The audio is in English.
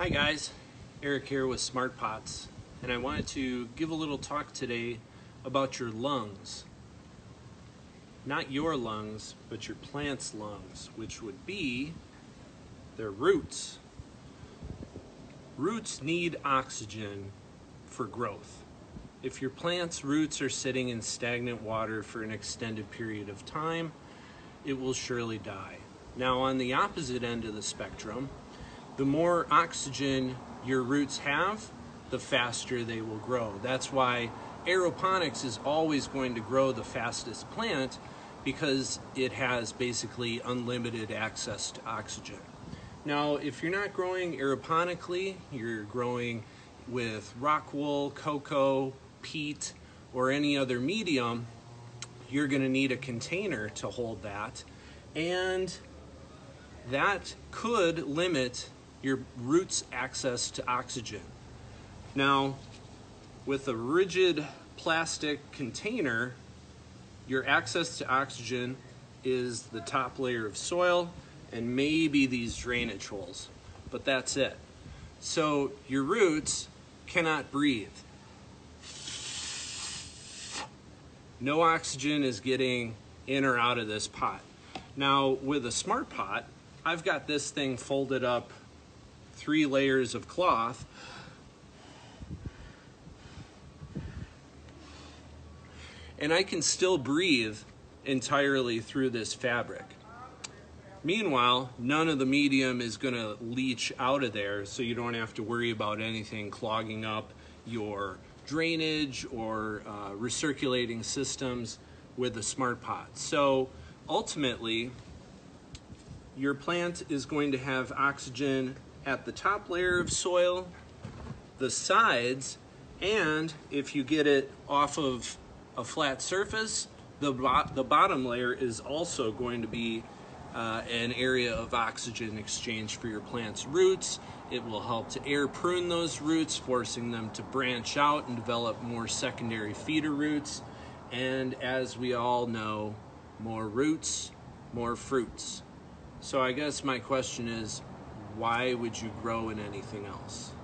Hi guys, Eric here with Smart Pots, and I wanted to give a little talk today about your lungs. Not your lungs, but your plant's lungs, which would be their roots. Roots need oxygen for growth. If your plant's roots are sitting in stagnant water for an extended period of time, it will surely die. Now, on the opposite end of the spectrum, the more oxygen your roots have, the faster they will grow. That's why aeroponics is always going to grow the fastest plant because it has basically unlimited access to oxygen. Now, if you're not growing aeroponically, you're growing with rock wool, coco, peat, or any other medium, you're going to need a container to hold that. And that could limit your roots access to oxygen. Now, with a rigid plastic container, your access to oxygen is the top layer of soil and maybe these drainage holes, but that's it. So your roots cannot breathe. No oxygen is getting in or out of this pot. Now with a smart pot, I've got this thing folded up three layers of cloth. And I can still breathe entirely through this fabric. Meanwhile, none of the medium is going to leach out of there, so you don't have to worry about anything clogging up your drainage or uh, recirculating systems with a smart pot. So ultimately, your plant is going to have oxygen at the top layer of soil, the sides, and if you get it off of a flat surface, the, bo the bottom layer is also going to be uh, an area of oxygen exchange for your plant's roots. It will help to air prune those roots, forcing them to branch out and develop more secondary feeder roots. And as we all know, more roots, more fruits. So I guess my question is, why would you grow in anything else?